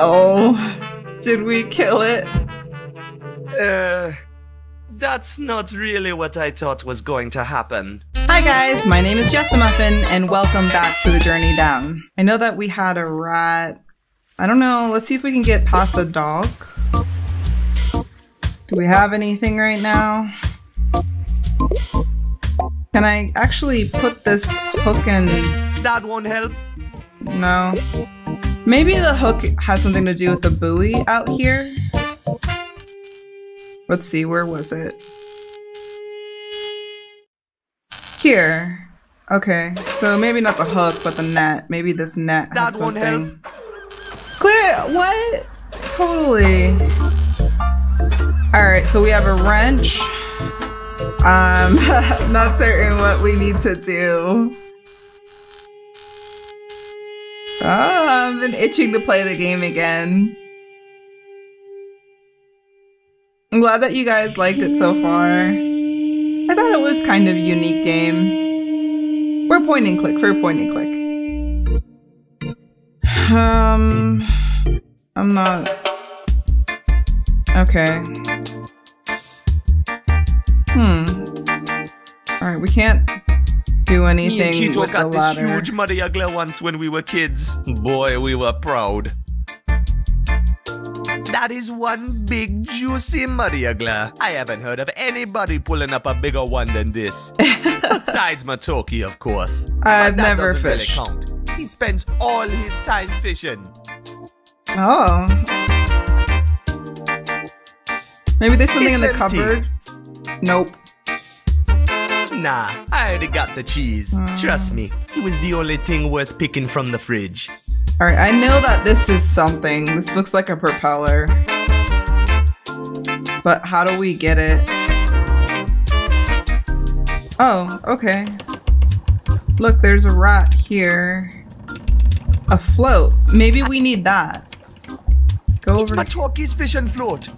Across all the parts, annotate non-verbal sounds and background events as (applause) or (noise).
Oh, did we kill it? Uh, that's not really what I thought was going to happen. Hi guys, my name is Jessamuffin and welcome back to the journey down. I know that we had a rat. I don't know, let's see if we can get past a dog. Do we have anything right now? Can I actually put this hook and... That won't help. No. Maybe the hook has something to do with the buoy out here? Let's see, where was it? Here. Okay, so maybe not the hook, but the net. Maybe this net has That something. Clear, what? Totally. Alright, so we have a wrench. Um, (laughs) not certain what we need to do. Ah, I've been itching to play the game again. I'm glad that you guys liked it so far. I thought it was kind of a unique game. For point and click, for point and click. Um, I'm not. Okay. Hmm. Alright, we can't do Me and anything Kito with the got this ladder. huge muddy ugly once when we were kids. Boy, we were proud. That is one big juicy muddy ugly. I haven't heard of anybody pulling up a bigger one than this. (laughs) Besides Matoki, of course. I've But that never doesn't really count. He spends all his time fishing. Oh. Maybe there's something in the empty. cupboard. Nope. Nah, I already got the cheese. Hmm. Trust me, it was the only thing worth picking from the fridge. Alright, I know that this is something. This looks like a propeller. But how do we get it? Oh, okay. Look, there's a rat here. A float. Maybe we need that. Go over. It's over. Matoki's fish and float.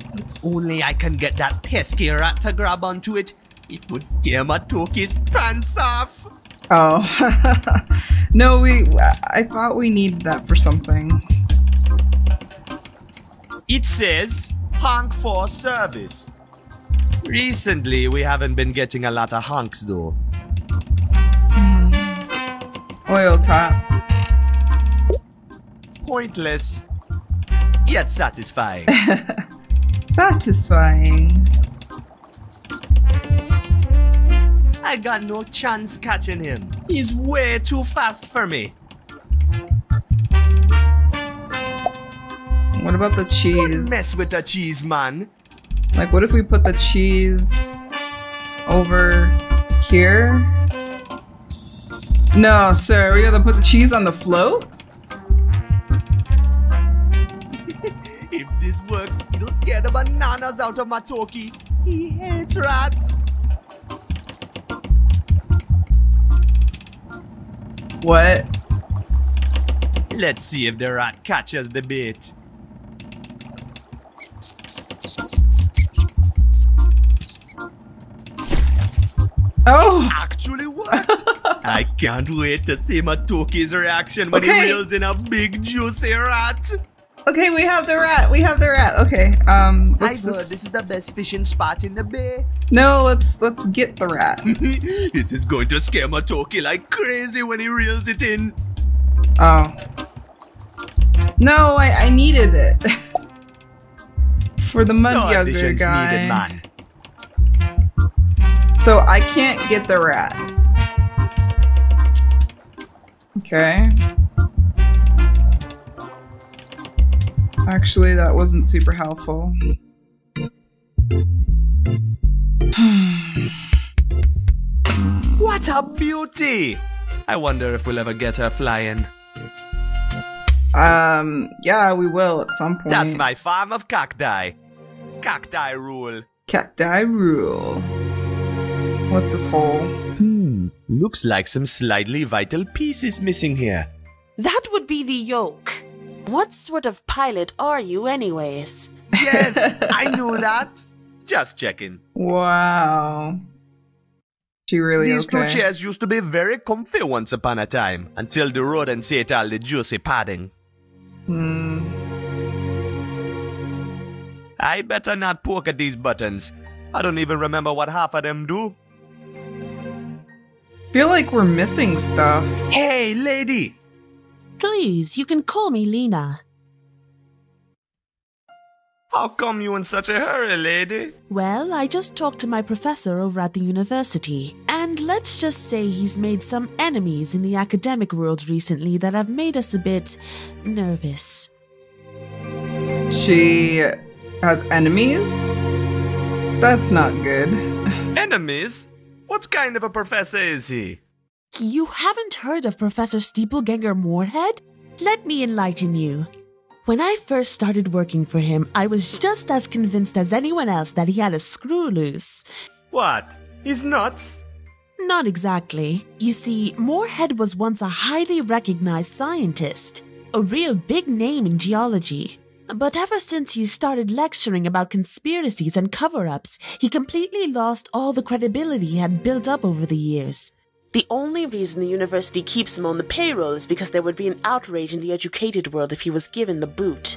Only I can get that pesky rat to grab onto it. It would scare Matoki's pants off. Oh. (laughs) no, we. I thought we needed that for something. It says honk for service. Recently, we haven't been getting a lot of honks though. Hmm. Oil tap. Pointless, yet satisfying. (laughs) Satisfying. I got no chance catching him. He's way too fast for me. What about the cheese? Don't mess with the cheese, man. Like, what if we put the cheese over here? No, sir, we gotta put the cheese on the float? Scare the bananas out of my Matoki. He hates rats. What? Let's see if the rat catches the bait. Oh! Actually worked. (laughs) I can't wait to see Matoki's reaction when Okay. he reels in a big juicy rat. Okay, we have the rat. We have the rat. Okay, um, let's this is the best fishing spot in the bay. No, let's let's get the rat. (laughs) this is going to scare Matoki like crazy when he reels it in. Oh. No, I, I needed it. (laughs) For the mud No yogurt guy. needed, man. So I can't get the rat. Okay. Actually, that wasn't super helpful. What a beauty! I wonder if we'll ever get her flying. Um, yeah, we will at some point. That's my farm of cacti. Cacti rule. cacti rule. What's this hole? Hmm, looks like some slightly vital pieces missing here. That would be the yoke. What sort of pilot are you, anyways? Yes, (laughs) I knew that. Just checking. Wow. She really These okay? two chairs used to be very comfy once upon a time, until the rodents ate all the juicy padding. Hmm. I better not poke at these buttons. I don't even remember what half of them do. Feel like we're missing stuff. Hey, lady! Please, you can call me Lena. How come you in such a hurry, lady? Well, I just talked to my professor over at the university, and let's just say he's made some enemies in the academic world recently that have made us a bit nervous. She has enemies? That's not good. Enemies? What kind of a professor is he? You haven't heard of Professor Steepleganger Moorhead? Let me enlighten you. When I first started working for him, I was just as convinced as anyone else that he had a screw loose. What? He's nuts? Not exactly. You see, Moorhead was once a highly recognized scientist, a real big name in geology. But ever since he started lecturing about conspiracies and cover ups, he completely lost all the credibility he had built up over the years. The only reason the university keeps him on the payroll is because there would be an outrage in the educated world if he was given the boot.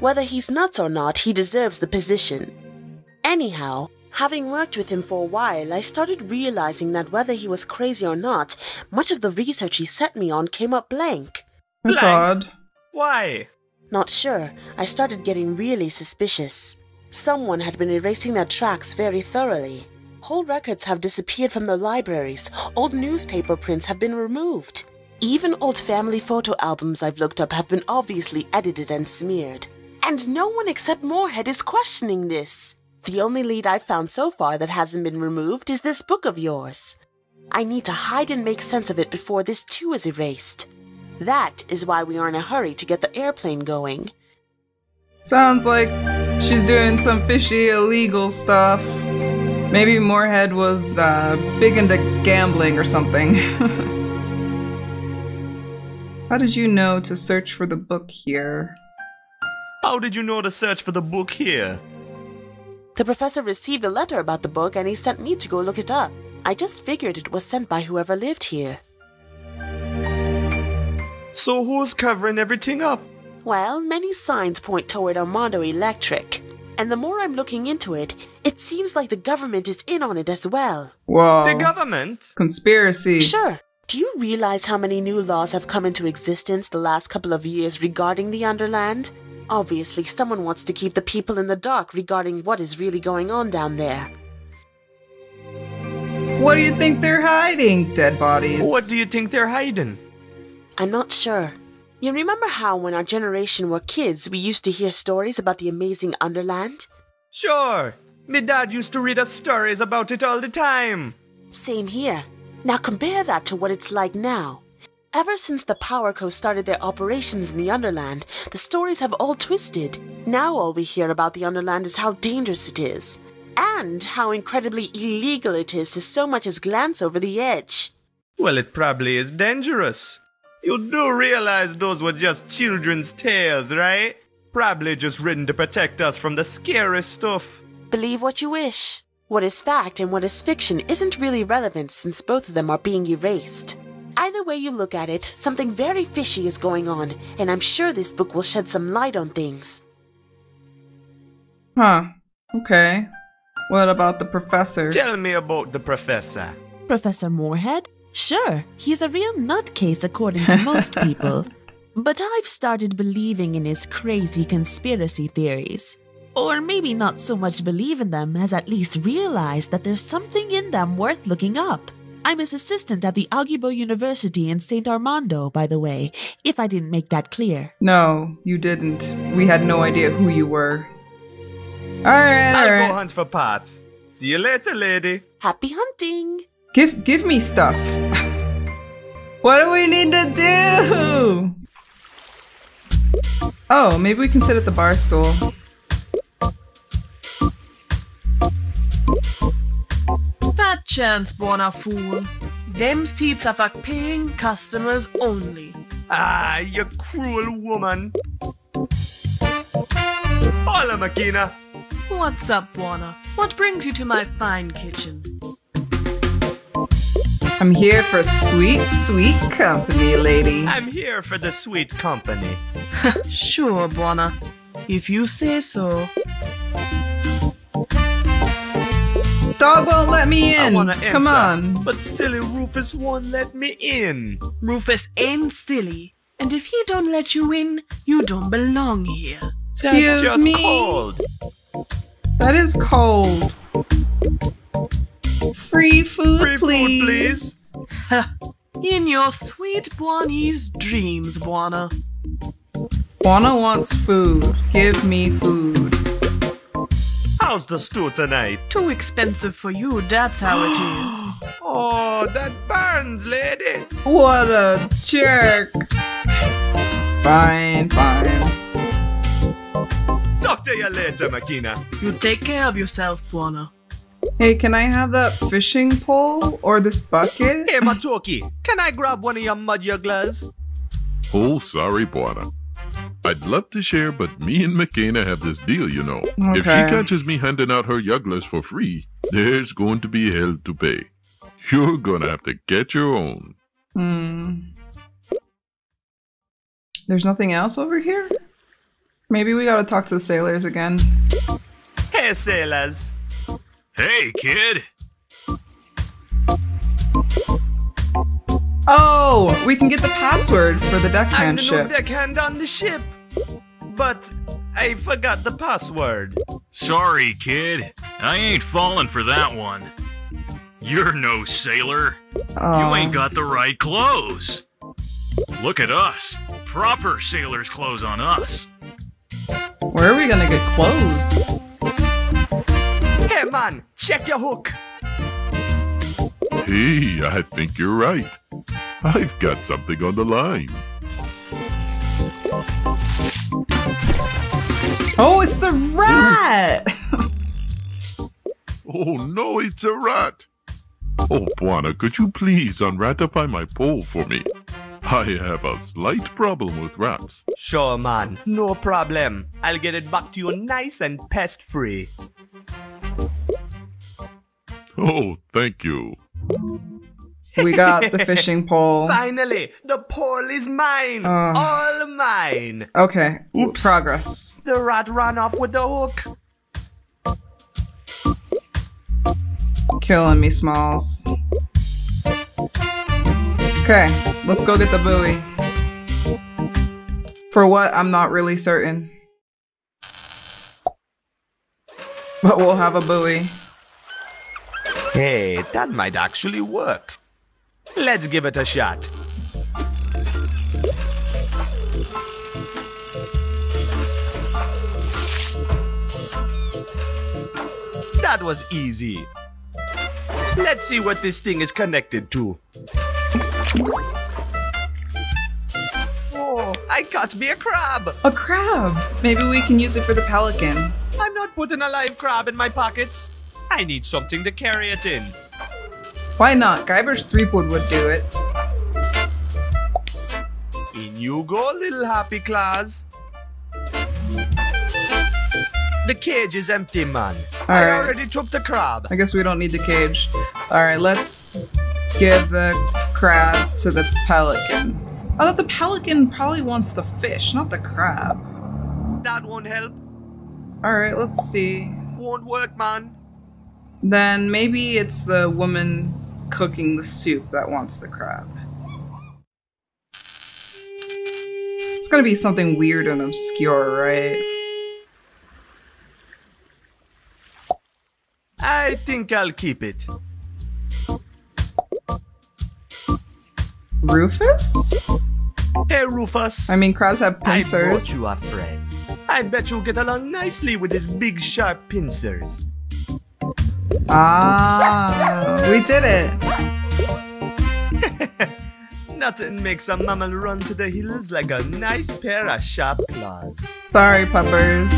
Whether he's nuts or not, he deserves the position. Anyhow, having worked with him for a while, I started realizing that whether he was crazy or not, much of the research he set me on came up blank. That's Blank. odd. Why? Not sure, I started getting really suspicious. Someone had been erasing their tracks very thoroughly. Whole records have disappeared from the libraries, old newspaper prints have been removed. Even old family photo albums I've looked up have been obviously edited and smeared. And no one except Moorhead is questioning this. The only lead I've found so far that hasn't been removed is this book of yours. I need to hide and make sense of it before this too is erased. That is why we are in a hurry to get the airplane going. Sounds like she's doing some fishy illegal stuff. Maybe Moorhead was uh, big into gambling or something. (laughs) How did you know to search for the book here? How did you know to search for the book here? The professor received a letter about the book and he sent me to go look it up. I just figured it was sent by whoever lived here. So who's covering everything up? Well, many signs point toward Armando Electric. And the more I'm looking into it, it seems like the government is in on it as well. Whoa. The government? Conspiracy. Sure. Do you realize how many new laws have come into existence the last couple of years regarding the Underland? Obviously, someone wants to keep the people in the dark regarding what is really going on down there. What do you think they're hiding? Dead bodies. What do you think they're hiding? I'm not sure. You remember how, when our generation were kids, we used to hear stories about the amazing Underland? Sure. Me dad used to read us stories about it all the time. Same here. Now compare that to what it's like now. Ever since the Power Co started their operations in the Underland, the stories have all twisted. Now all we hear about the Underland is how dangerous it is, and how incredibly illegal it is to so much as glance over the edge. Well, it probably is dangerous. You do realize those were just children's tales, right? Probably just written to protect us from the scary stuff. Believe what you wish. What is fact and what is fiction isn't really relevant since both of them are being erased. Either way you look at it, something very fishy is going on, and I'm sure this book will shed some light on things. Huh. Okay. What about the professor? Tell me about the professor. Professor Moorhead? Sure, he's a real nutcase according to most (laughs) people. But I've started believing in his crazy conspiracy theories. Or maybe not so much believe in them as at least realize that there's something in them worth looking up. I'm his assistant at the Augubo University in St. Armando, by the way, if I didn't make that clear. No, you didn't. We had no idea who you were. Alright, I'll go alright. hunt for parts. See you later, lady. Happy hunting! Give give me stuff. what do we need to do? Oh, maybe we can sit at the bar stool. Fat chance, Bwana fool. Them seats are for paying customers only. Ah, you cruel woman. Hola, Makena. What's up, Bwana? What brings you to my fine kitchen? I'm here for sweet, sweet company, lady. I'm here for the sweet company. (laughs) Sure, Bwana. If you say so. Dog won't let me in. wanna Come on. but silly Rufus won't let me in. Rufus ain't silly. And if he don't let you in, you don't belong here. That's Excuse just me? cold. That is cold. Free food, Free food, please. In your sweet Buoni's dreams, Bwana. Juana wants food. Give me food. How's the stew tonight? Too expensive for you, that's how it is. (gasps) Oh, that burns, lady. What a jerk. Fine, fine. Talk to you later, Makena. You take care of yourself, Bwana. Hey, can I have that fishing pole or this bucket? Hey, Matoki, can I grab one of your mud jugglers? Oh, sorry, Bwana. I'd love to share, but me and Makena have this deal, you know. Okay. If she catches me handing out her yugglers for free, there's going to be hell to pay. You're gonna have to get your own. Hmm. There's nothing else over here? Maybe we gotta talk to the sailors again. Hey, sailors. Hey, kid! Oh, we can get the password for the deckhand ship. I'm deckhand the new ship. deckhand on the ship. But I forgot the password. Sorry, kid. I ain't falling for that one. You're no sailor. Oh. You ain't got the right clothes. Look at us. Proper sailor's clothes on us. Where are we gonna get clothes? Hey, man, check your hook. Hey, I think you're right. I've got something on the line. Oh, it's the rat! (laughs) Oh no, it's a rat! Oh, Bwana, could you please unratify my pole for me? I have a slight problem with rats. Sure, man, no problem. I'll get it back to you nice and pest free. Oh, thank you. We got the (laughs) fishing pole. Finally, the pole is mine. Uh. All mine. Okay, Oops. progress. The rat ran off with the hook. Killing me, Smalls. Okay, let's go get the buoy. For what, I'm not really certain. But we'll have a buoy. Hey, that might actually work. Let's give it a shot. That was easy. Let's see what this thing is connected to. Oh, I caught me a crab. A crab! Maybe we can use it for the pelican. I'm not putting a live crab in my pockets. I need something to carry it in. Why not? Guyver's three-wood would do it. In you go, little happy claws. The cage is empty, man. I Alright. already took the crab. I guess we don't need the cage. Alright, let's give the crab to the pelican. I thought the pelican probably wants the fish, not the crab. That won't help. Alright, let's see. Won't work, man. Then maybe it's the woman cooking the soup that wants the crab. It's gonna be something weird and obscure, right? I think I'll keep it. Rufus? Hey, Rufus. I mean, crabs have I pincers. brought you a friend. I bet you'll get along nicely with his big sharp pincers. Ah, we did it. (laughs) Nothing makes a mammal run to the hills like a nice pair of sharp claws. Sorry, puppers.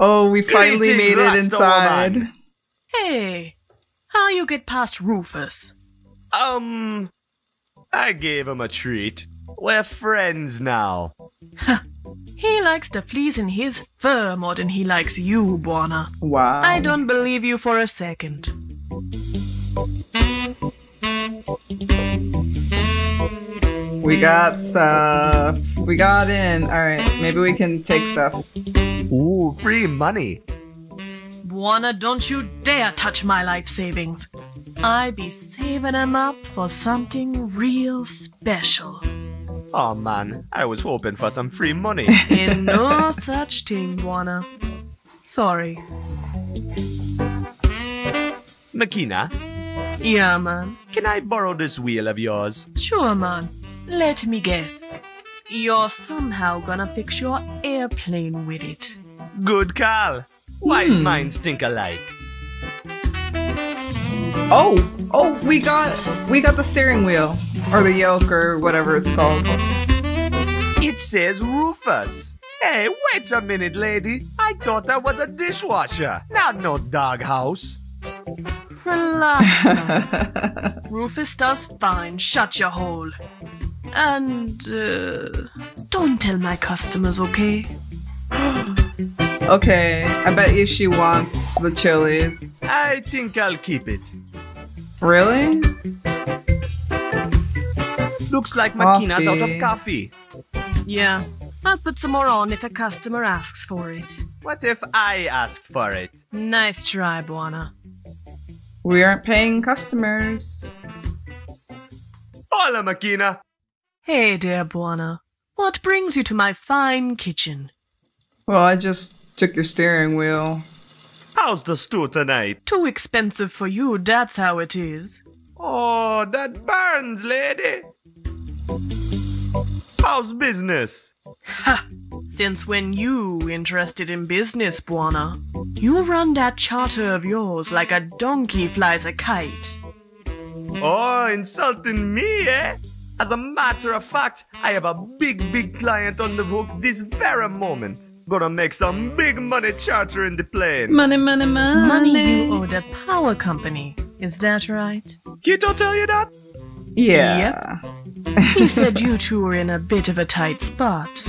Oh, we finally Greetings, made it Rasta inside. woman. Hey, how you get past Rufus? Um, I gave him a treat. We're friends now. He likes the fleas in his fur more than he likes you, Bwana. Wow. I don't believe you for a second. We got stuff. We got in. All right, maybe we can take stuff. Ooh, free money. Bwana, don't you dare touch my life savings. I be saving 'em up for something real special. Oh man, I was hoping for some free money. (laughs) In no such thing, Bwana. Sorry. Makena, Yeah, man. can I borrow this wheel of yours? Sure, man. Let me guess. You're somehow gonna fix your airplane with it. Good call. Wise Hmm. minds think alike. Oh! Oh, we got we got the steering wheel. Or the yoke or whatever it's called. It says Rufus. Hey, wait a minute, lady. I thought that was a dishwasher, not no doghouse. Relax, (laughs) man. Rufus does fine. Shut your hole. And, uh, don't tell my customers, okay? (gasps) (laughs) Okay, I bet you she wants the chilies. I think I'll keep it. Really? Looks like Makena's out of Coffee. coffee. Yeah. I'll put some more on if a customer asks for it. What if I asked for it? Nice try, Bwana. We aren't paying customers. Hola, Makena. Hey, dear Bwana. What brings you to my fine kitchen? Well, I just took your steering wheel. How's the stew tonight? Too expensive for you, that's how it is. Oh, that burns, lady. How's business? Ha! Since when you interested in business, Bwana? You run that charter of yours like a donkey flies a kite. Oh, insulting me, eh? As a matter of fact, I have a big, big client on the hook this very moment. Gonna make some big money chartering the plane. Money, money, money. Money you owe the power company. Is that right? Kito tell you that? Yeah. Yep. He said you two were in a bit of a tight spot.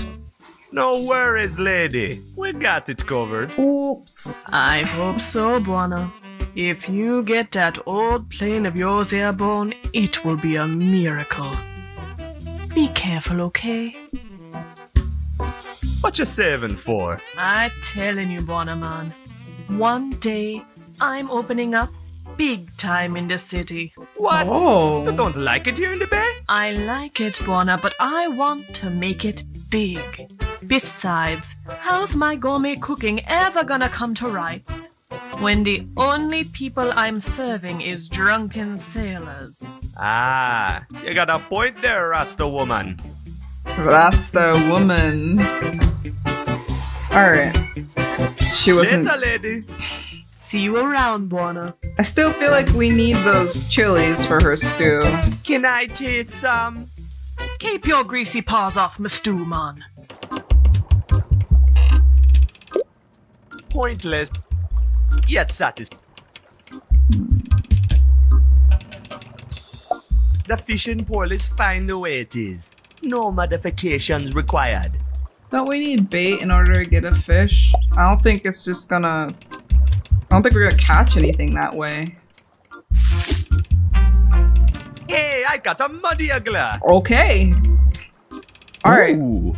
No worries, lady. We got it covered. Oops. I hope so, Bwana. If you get that old plane of yours airborne, it will be a miracle. Be careful, okay? What you saving for? I telling you, Bwana man. One day, I'm opening up big time in the city. What? Oh. You don't like it here in the bay? I like it, Bwana, but I want to make it big. Besides, how's my gourmet cooking ever gonna come to rights? When the only people I'm serving is drunken sailors. Ah, you got a point there, Rasta woman. Rasta woman. Alright. She wasn't. Later, lady. See you around, Bwana. I still feel like we need those chilies for her stew. Can I taste some? Keep your greasy paws off my stew. Pointless. Yet satisfied. The fishing pole is fine the way it is. No modifications required. Don't we need bait in order to get a fish? I don't think it's just gonna. I don't think we're gonna catch anything that way. Hey, I got a muddy ugler. Okay. Alright. Ooh,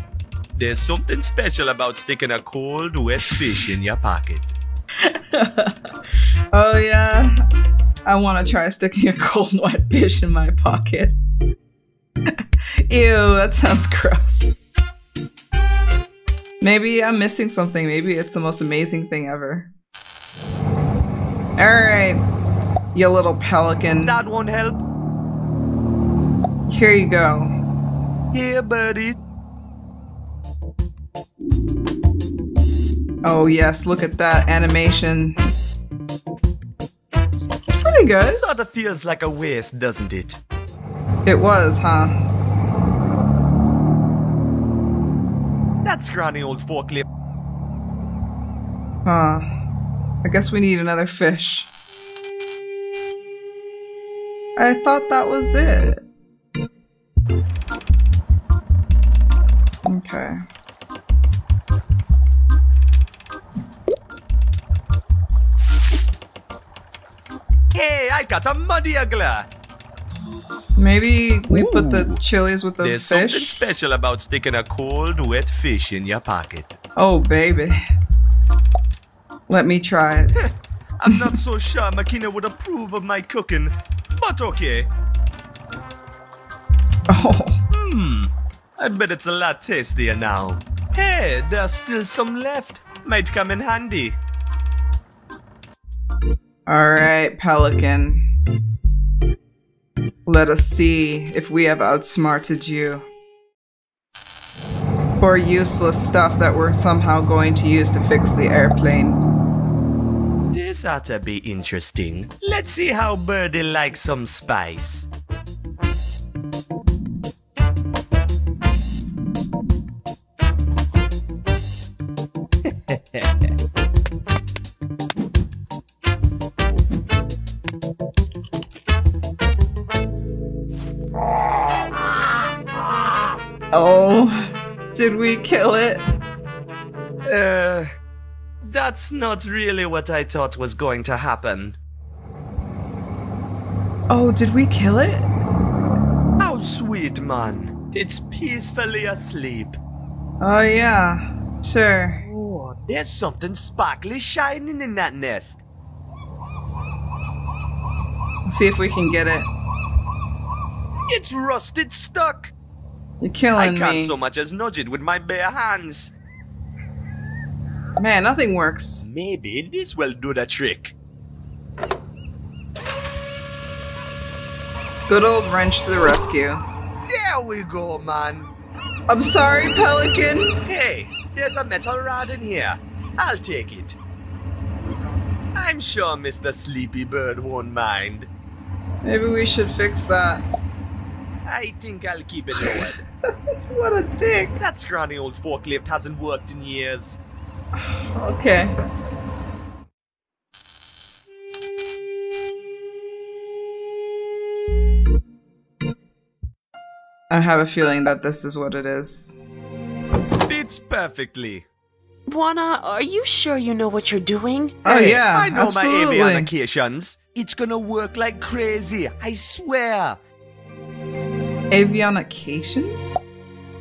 there's something special about sticking a cold, wet fish in your pocket. (laughs) Oh, yeah. I want to try sticking a cold wet fish in my pocket. (laughs) Ew, that sounds gross. Maybe I'm missing something. Maybe it's the most amazing thing ever. Alright, you little pelican. That won't help. Here you go. Here, buddy. Oh, yes, look at that animation. It's pretty good. Sort of feels like a waste, doesn't it? It was, huh? That scrawny old forklift. Huh. I guess we need another fish. I thought that was it. Okay. Hey, I got a muddy ugler. Maybe we put the chilies with the There's something fish. special about sticking a cold, wet fish in your pocket. Oh, baby. Let me try it. (laughs) I'm not so sure Makena would approve of my cooking, but okay. (laughs) Oh, Hmm, I bet it's a lot tastier now. Hey, there's still some left. Might come in handy. All right, Pelican. Let us see if we have outsmarted you. For useless stuff that we're somehow going to use to fix the airplane. This ought to be interesting. Let's see how Birdie likes some spice. Oh, did we kill it? Uh, that's not really what I thought was going to happen. Oh, did we kill it? How sweet, man. It's peacefully asleep. Oh, yeah. Sure. Oh, there's something sparkly shining in that nest. Let's see if we can get it. It's rusted stuck. You're killing me. I can't me. so much as nudge it with my bare hands. Man, nothing works. Maybe this will do the trick. Good old wrench to the rescue. There we go, man. I'm sorry, Pelican. Hey, there's a metal rod in here. I'll take it. I'm sure Mr. Sleepy Bird won't mind. Maybe we should fix that. I think I'll keep it lowered. (sighs) (laughs) (laughs) What a dick. that scrawny old forklift hasn't worked in years. Okay. I have a feeling that this is what it is. Fits perfectly. Bwana, are you sure you know what you're doing? Oh Hey, yeah, I know absolutely. my avionications. It's gonna work like crazy, I swear. Avionication?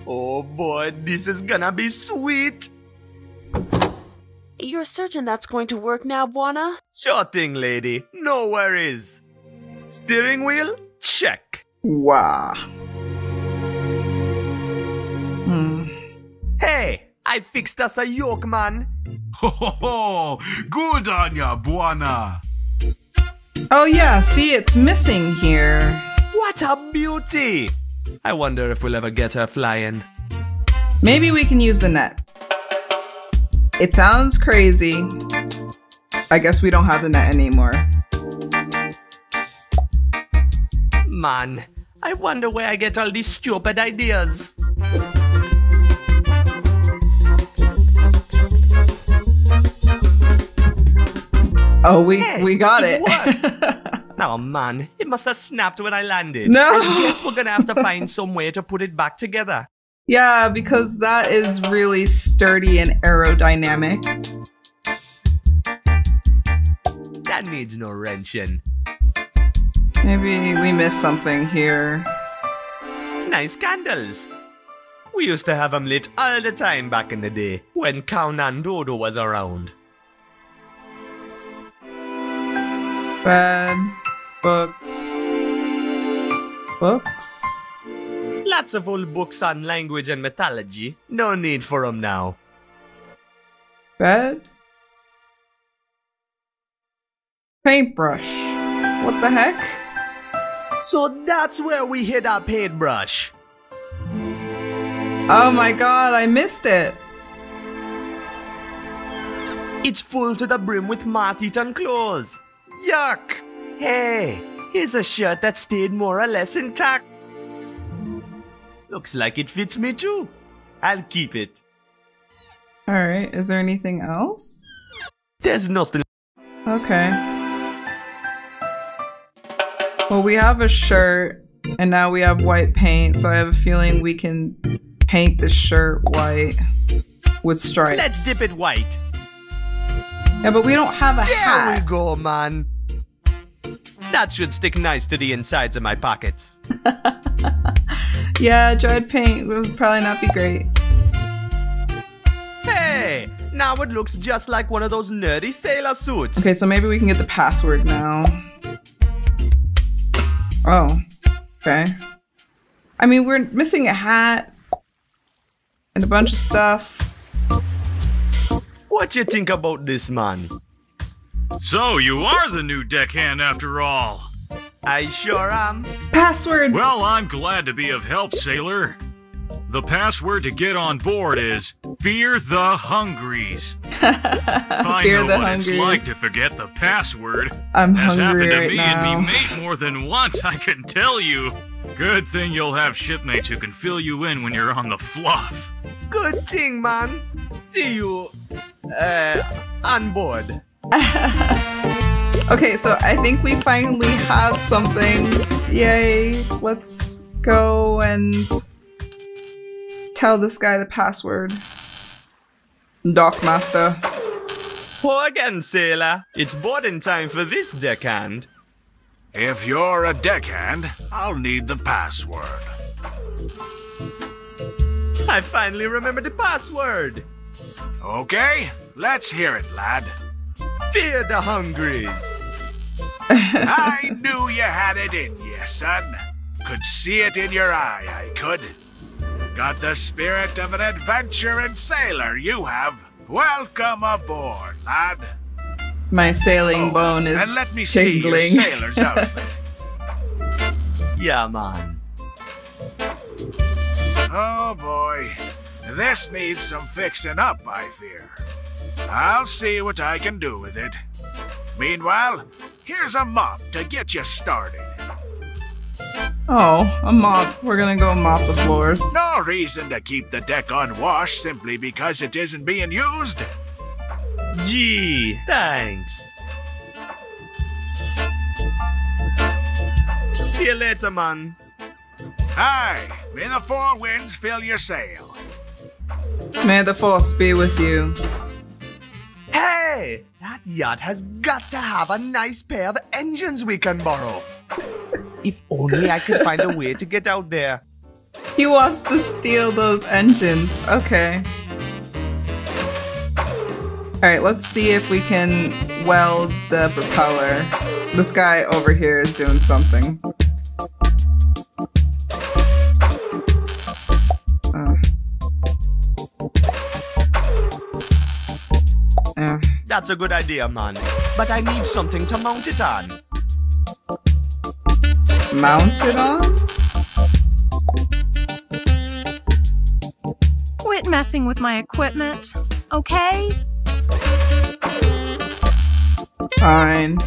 Oh boy, this is gonna be sweet. You're certain that's going to work now, Bwana? Sure thing, lady. No worries. Steering wheel? Check. Wow. Hmm. Hey, I fixed us a yoke, man. Ho ho ho! Good on ya, Bwana! Oh yeah, see it's missing here. What a beauty! I wonder if we'll ever get her flying. Maybe we can use the net. It sounds crazy. I guess we don't have the net anymore. Man, I wonder where I get all these stupid ideas. Oh, we Hey, we got it it. (laughs) Oh man, it must have snapped when I landed. No. I guess we're gonna have to find (laughs) some way to put it back together. yeah, because that is really sturdy and aerodynamic. That needs no wrenching. Maybe we missed something here. Nice candles. We used to have them lit all the time back in the day when Count Dodo was around. Bad books. Books? Lots of old books on language and mythology. No need for 'em now. Bed? Paintbrush. What the heck? So that's where we hid our paintbrush. Oh my god, I missed it. It's full to the brim with moth-eaten clothes. Yuck! Hey, here's a shirt that stayed more or less intact. Looks like it fits me too. I'll keep it. Alright, is there anything else? There's nothing. Okay. Well, we have a shirt, and now we have white paint, so I have a feeling we can paint the shirt white with stripes. Let's dip it white. Yeah, but we don't have a There we go, man. That should stick nice to the insides of my pockets. (laughs) Yeah, dried paint would probably not be great. Hey, now it looks just like one of those nerdy sailor suits. Okay, so maybe we can get the password now. Oh, okay. I mean, we're missing a hat and a bunch of stuff. What you think about this, man? So, you are the new deckhand after all. I sure am. Password! Well, I'm glad to be of help, sailor. The password to get on board is Fear the Hungries. (laughs) I Fear know the what it's like to forget the password. I'm Has happened to right me now. and me mate more than once, I can tell you. Good thing you'll have shipmates who can fill you in when you're on the fluff. Good thing, man. See you, uh, on board. (laughs) Okay, so I think we finally have something. Yay. Let's go and tell this guy the password. Dockmaster. Oh, again, sailor. It's boarding time for this deckhand. If you're a deckhand, I'll need the password. I finally remembered the password. Okay, let's hear it, lad. Fear the hungries. (laughs) I knew you had it in you, son. Could see it in your eye, I could. Got the spirit of an adventuring sailor, you have. Welcome aboard, lad. My sailing Oh, bone is and let me see your sailor's (laughs) outfit. Yeah, man. Oh boy, this needs some fixing up, I fear. I'll see what I can do with it. Meanwhile, here's a mop to get you started. oh, a mop. We're gonna go mop the floors. No reason to keep the deck unwashed simply because it isn't being used. Gee, thanks. See you later, man. Aye, may the four winds fill your sail. May the force be with you. That yacht has got to have a nice pair of engines we can borrow. If only I could find a (laughs) way to get out there. He wants to steal those engines. Okay. Alright, let's see if we can weld the propeller. This guy over here is doing something. That's a good idea, man. But I need something to mount it on. Mount it on? Quit messing with my equipment, okay? Fine.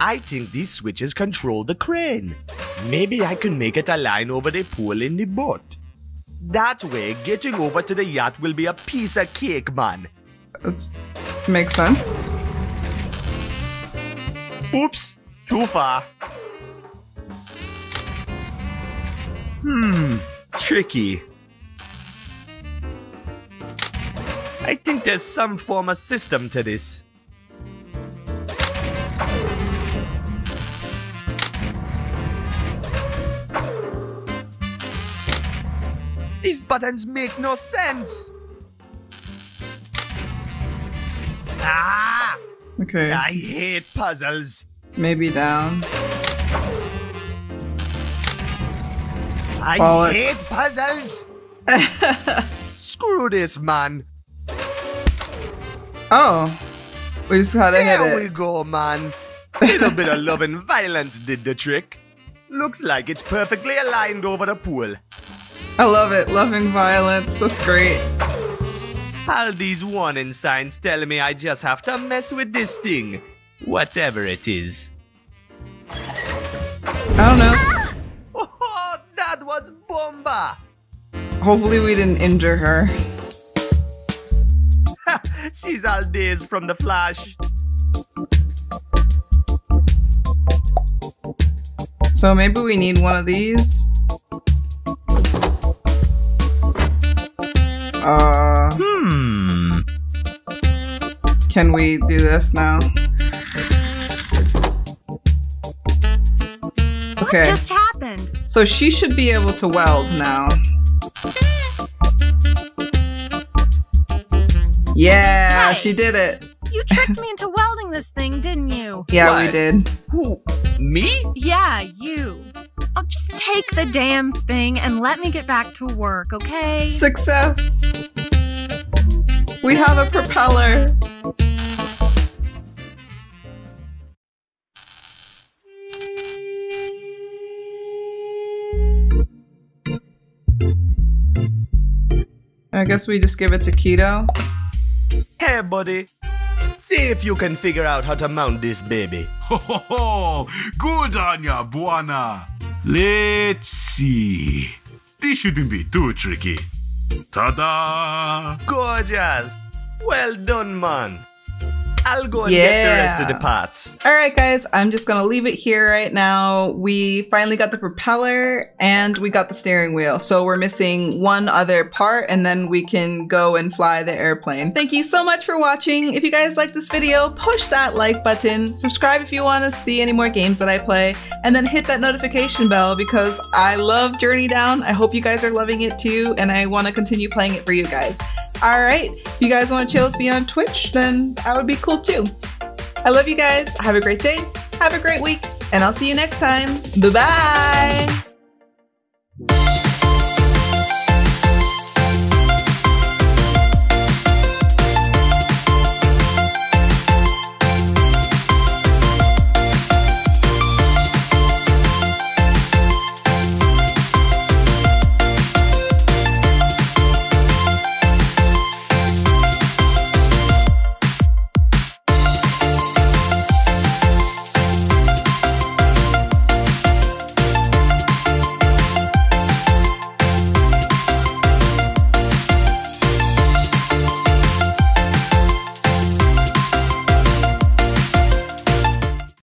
I think these switches control the crane. Maybe I can make it align over the pole in the boat. That way, getting over to the yacht will be a piece of cake, man. That's makes sense. Oops, too far. Hmm, tricky. I think there's some form of system to this. These buttons make no sense. Ah! Okay. I hate puzzles. Maybe down. I Bollocks. hate puzzles. (laughs) Screw this, man. Oh. We just gotta hit it. There we go, man. Little bit of love and violence did the trick. Looks like it's perfectly aligned over the pool. I love it. Loving violence. That's great. All these warning signs telling me I just have to mess with this thing. Whatever it is. I don't know. Oh, that was Bomba! Hopefully we didn't injure her. (laughs) She's all dazed from the flash. So maybe we need one of these. Uh, hmm. Can we do this now? Okay. What just happened? So she should be able to weld now. Yeah, hey. she did it. You tricked me into welding this thing, didn't you? Yeah, we did. Who? Me? Yeah, you. I'll just take the damn thing and let me get back to work, okay? Success! We have a propeller. I guess we just give it to Kito. Hey, buddy. See if you can figure out how to mount this baby. (laughs) Ho ho ho! Good on ya, Bwana. Let's see. This shouldn't be too tricky. Ta-da! Gorgeous. Well done, man. I'll go and get the rest of the Yeah. parts. All right, guys, I'm just gonna leave it here right now. We finally got the propeller and we got the steering wheel. So we're missing one other part and then we can go and fly the airplane. Thank you so much for watching. If you guys like this video, push that like button, subscribe if you want to see any more games that I play, and then hit that notification bell because I love Journey Down. I hope you guys are loving it too, and I want to continue playing it for you guys. All right, if you guys want to chill with me on Twitch, then that would be cool too. I love you guys. Have a great day. Have a great week. And I'll see you next time. Bye bye.